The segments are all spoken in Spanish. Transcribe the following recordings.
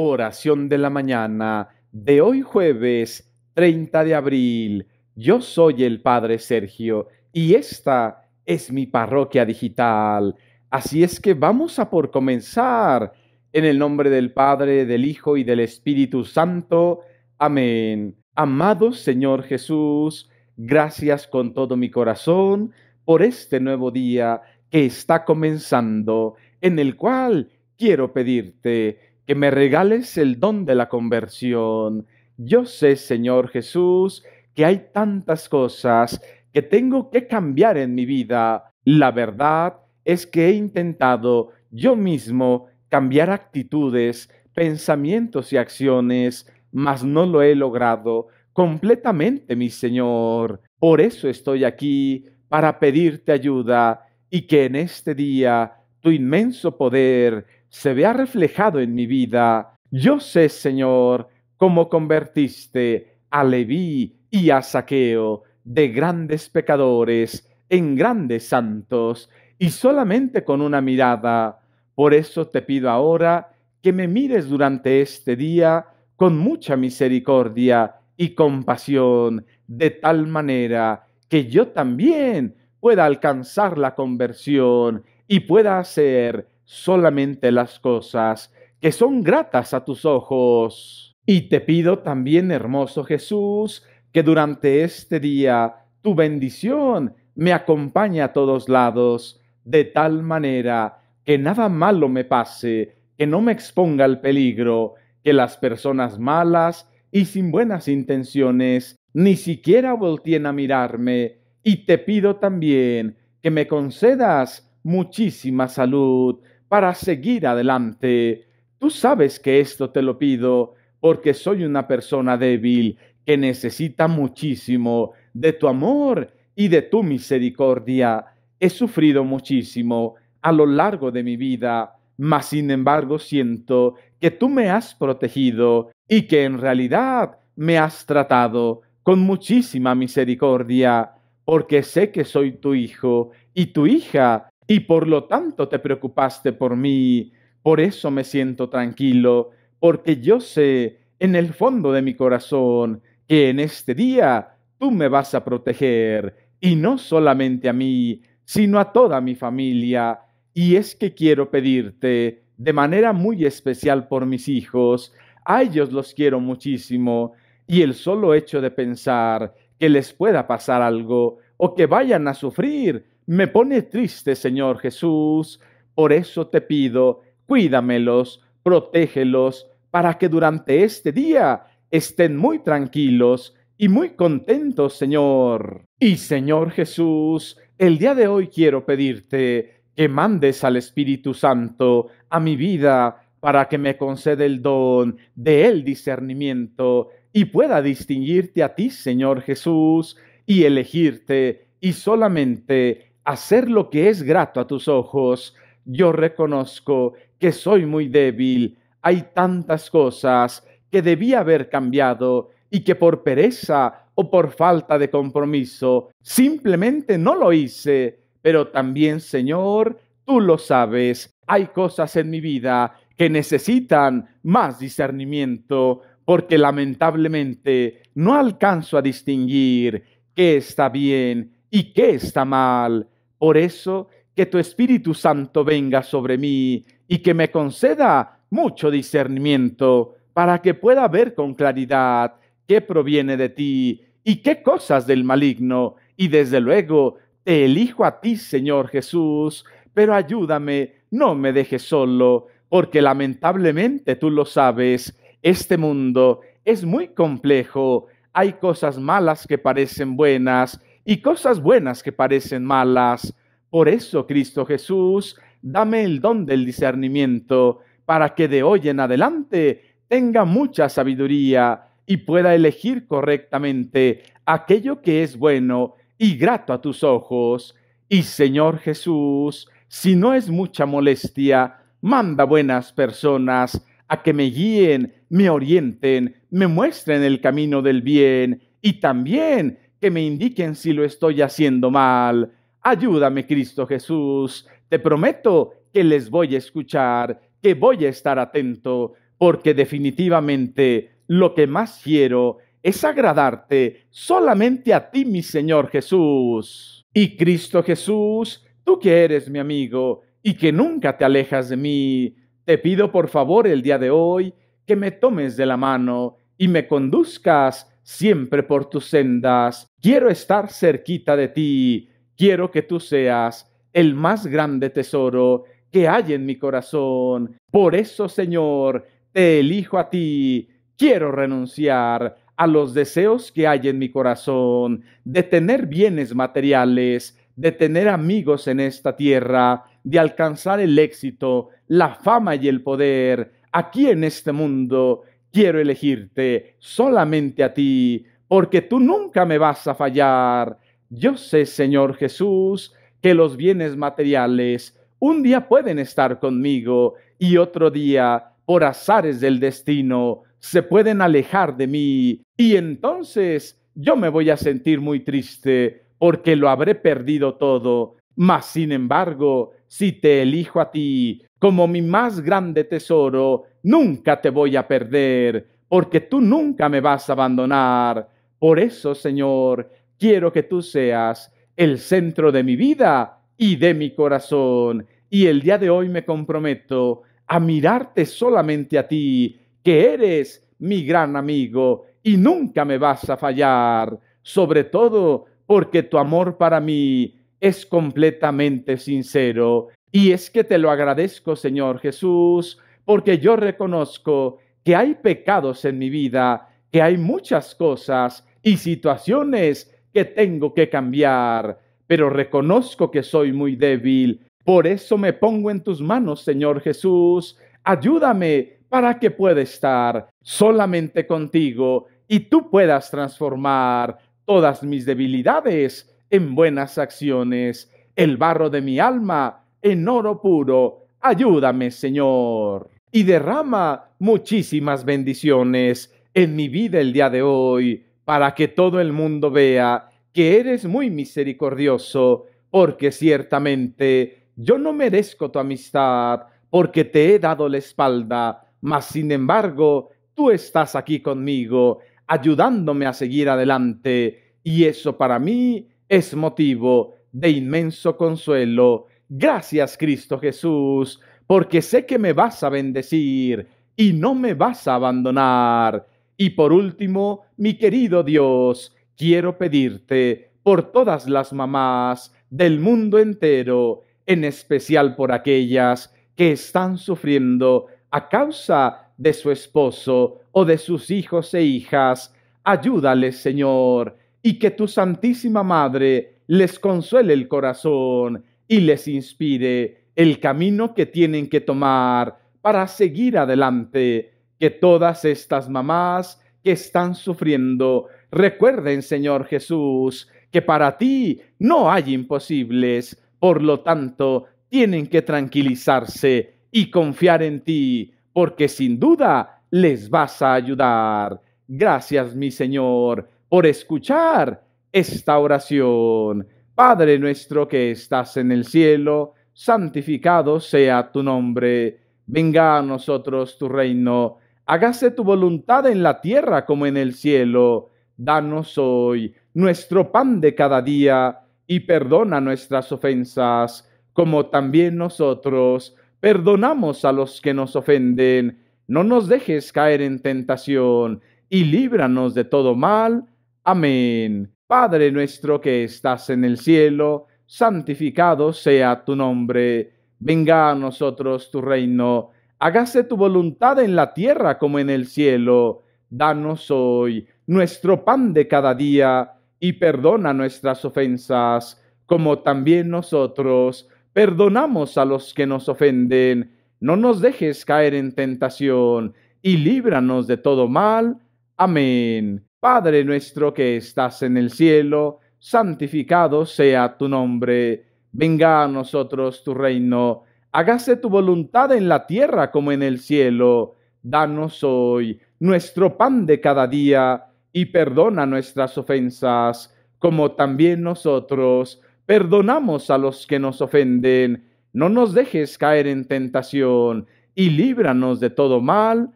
Oración de la mañana de hoy jueves 30 de abril. Yo soy el Padre Sergio y esta es mi parroquia digital. Así es que vamos a por comenzar. En el nombre del Padre, del Hijo y del Espíritu Santo. Amén. Amado Señor Jesús, gracias con todo mi corazón por este nuevo día que está comenzando, en el cual quiero pedirte que me regales el don de la conversión. Yo sé, Señor Jesús, que hay tantas cosas que tengo que cambiar en mi vida. La verdad es que he intentado yo mismo cambiar actitudes, pensamientos y acciones, mas no lo he logrado completamente, mi Señor. Por eso estoy aquí, para pedirte ayuda y que en este día tu inmenso poder se vea reflejado en mi vida. Yo sé, Señor, cómo convertiste a Leví y a Saqueo de grandes pecadores en grandes santos, y solamente con una mirada. Por eso te pido ahora que me mires durante este día con mucha misericordia y compasión, de tal manera que yo también pueda alcanzar la conversión y pueda hacer solamente las cosas que son gratas a tus ojos. Y te pido también, hermoso Jesús, que durante este día tu bendición me acompañe a todos lados, de tal manera que nada malo me pase, que no me exponga al peligro, que las personas malas y sin buenas intenciones ni siquiera volteen a mirarme. Y te pido también que me concedas muchísima salud, para seguir adelante. Tú sabes que esto te lo pido porque soy una persona débil que necesita muchísimo de tu amor y de tu misericordia. He sufrido muchísimo a lo largo de mi vida, mas sin embargo siento que tú me has protegido y que en realidad me has tratado con muchísima misericordia, porque sé que soy tu hijo y tu hija y por lo tanto te preocupaste por mí. Por eso me siento tranquilo, porque yo sé en el fondo de mi corazón que en este día tú me vas a proteger, y no solamente a mí, sino a toda mi familia. Y es que quiero pedirte de manera muy especial por mis hijos, a ellos los quiero muchísimo, y el solo hecho de pensar que les pueda pasar algo o que vayan a sufrir, me pone triste, Señor Jesús. Por eso te pido, cuídamelos, protégelos, para que durante este día estén muy tranquilos y muy contentos, Señor. Y Señor Jesús, el día de hoy quiero pedirte que mandes al Espíritu Santo a mi vida para que me conceda el don de el discernimiento y pueda distinguirte a ti, Señor Jesús, y elegirte y solamente hacer lo que es grato a tus ojos. Yo reconozco que soy muy débil. Hay tantas cosas que debía haber cambiado y que por pereza o por falta de compromiso simplemente no lo hice. Pero también, Señor, tú lo sabes, hay cosas en mi vida que necesitan más discernimiento porque lamentablemente no alcanzo a distinguir qué está bien y qué está mal. Por eso, que tu Espíritu Santo venga sobre mí y que me conceda mucho discernimiento para que pueda ver con claridad qué proviene de ti y qué cosas del maligno. Y desde luego, te elijo a ti, Señor Jesús, pero ayúdame, no me dejes solo, porque lamentablemente tú lo sabes, este mundo es muy complejo, hay cosas malas que parecen buenas y cosas buenas que parecen malas. Por eso, Cristo Jesús, dame el don del discernimiento para que de hoy en adelante tenga mucha sabiduría y pueda elegir correctamente aquello que es bueno y grato a tus ojos. Y Señor Jesús, si no es mucha molestia, manda buenas personas a que me guíen, me orienten, me muestren el camino del bien y también que me indiquen si lo estoy haciendo mal. Ayúdame, Cristo Jesús. Te prometo que les voy a escuchar, que voy a estar atento, porque definitivamente lo que más quiero es agradarte solamente a ti, mi Señor Jesús. Y Cristo Jesús, tú que eres mi amigo y que nunca te alejas de mí, te pido por favor el día de hoy que me tomes de la mano y me conduzcas siempre por tus sendas. Quiero estar cerquita de ti, quiero que tú seas el más grande tesoro que hay en mi corazón. Por eso, Señor, te elijo a ti. Quiero renunciar a los deseos que hay en mi corazón de tener bienes materiales, de tener amigos en esta tierra, de alcanzar el éxito, la fama y el poder aquí en este mundo. Quiero elegirte solamente a ti, porque tú nunca me vas a fallar. Yo sé, Señor Jesús, que los bienes materiales un día pueden estar conmigo y otro día, por azares del destino, se pueden alejar de mí y entonces yo me voy a sentir muy triste porque lo habré perdido todo. Mas, sin embargo, si te elijo a ti como mi más grande tesoro, nunca te voy a perder, porque tú nunca me vas a abandonar. Por eso, Señor, quiero que tú seas el centro de mi vida y de mi corazón. Y el día de hoy me comprometo a mirarte solamente a ti que eres mi gran amigo y nunca me vas a fallar, sobre todo porque tu amor para mí es completamente sincero. Y es que te lo agradezco, Señor Jesús, porque yo reconozco que hay pecados en mi vida, que hay muchas cosas y situaciones que tengo que cambiar, pero reconozco que soy muy débil. Por eso me pongo en tus manos, Señor Jesús. Ayúdame para que pueda estar solamente contigo y tú puedas transformar todas mis debilidades en buenas acciones, el barro de mi alma en oro puro. Ayúdame, Señor. Y derrama muchísimas bendiciones en mi vida el día de hoy, para que todo el mundo vea que eres muy misericordioso, porque ciertamente yo no merezco tu amistad, porque te he dado la espalda, mas sin embargo, tú estás aquí conmigo, ayudándome a seguir adelante, y eso para mí es motivo de inmenso consuelo. Gracias, Cristo Jesús, porque sé que me vas a bendecir y no me vas a abandonar. Y por último, mi querido Dios, quiero pedirte por todas las mamás del mundo entero, en especial por aquellas que están sufriendo a causa de su esposo o de sus hijos e hijas. Ayúdales, Señor, y que tu Santísima Madre les consuele el corazón y les inspire el camino que tienen que tomar para seguir adelante. Que todas estas mamás que están sufriendo recuerden, Señor Jesús, que para ti no hay imposibles. Por lo tanto, tienen que tranquilizarse y confiar en ti, porque sin duda les vas a ayudar. Gracias, mi Señor, por escuchar esta oración. Padre nuestro que estás en el cielo, santificado sea tu nombre. Venga a nosotros tu reino. Hágase tu voluntad en la tierra como en el cielo. Danos hoy nuestro pan de cada día y perdona nuestras ofensas, como también nosotros perdonamos a los que nos ofenden, no nos dejes caer en tentación, y líbranos de todo mal. Amén. Padre nuestro que estás en el cielo, santificado sea tu nombre. Venga a nosotros tu reino. Hágase tu voluntad en la tierra como en el cielo. Danos hoy nuestro pan de cada día, y perdona nuestras ofensas, como también nosotros perdonamos a los que nos ofenden, no nos dejes caer en tentación, y líbranos de todo mal. Amén. Padre nuestro que estás en el cielo, santificado sea tu nombre, venga a nosotros tu reino, hágase tu voluntad en la tierra como en el cielo. Danos hoy nuestro pan de cada día, y perdona nuestras ofensas, como también nosotros perdonamos a los que nos ofenden, no nos dejes caer en tentación, y líbranos de todo mal.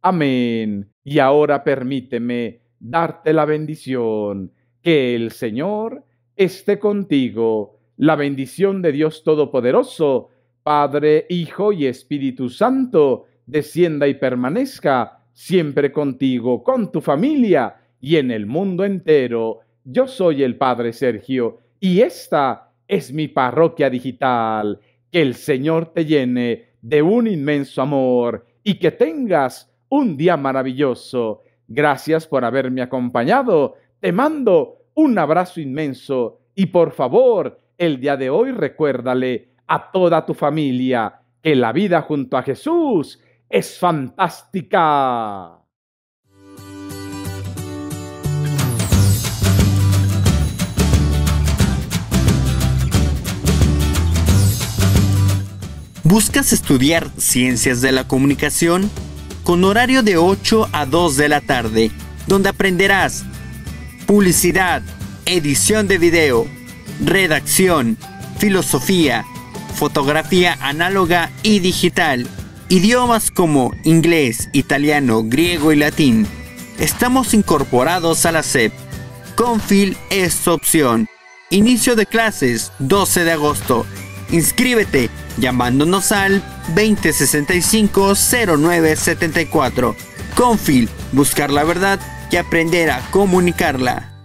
Amén. Y ahora permíteme darte la bendición. Que el Señor esté contigo. La bendición de Dios Todopoderoso, Padre, Hijo y Espíritu Santo, descienda y permanezca siempre contigo, con tu familia y en el mundo entero. Yo soy el Padre Sergio y esta es mi parroquia digital. Que el Señor te llene de un inmenso amor y que tengas un día maravilloso. Gracias por haberme acompañado. Te mando un abrazo inmenso y por favor, el día de hoy recuérdale a toda tu familia que la vida junto a Jesús es fantástica. ¿Buscas estudiar ciencias de la comunicación? Con horario de 8 a 2 de la tarde, donde aprenderás publicidad, edición de video, redacción, filosofía, fotografía análoga y digital, idiomas como inglés, italiano, griego y latín. Estamos incorporados a la SEP. Confil es opción. Inicio de clases 12 de agosto. Inscríbete llamándonos al 2065-0974. Confil, buscar la verdad y aprender a comunicarla.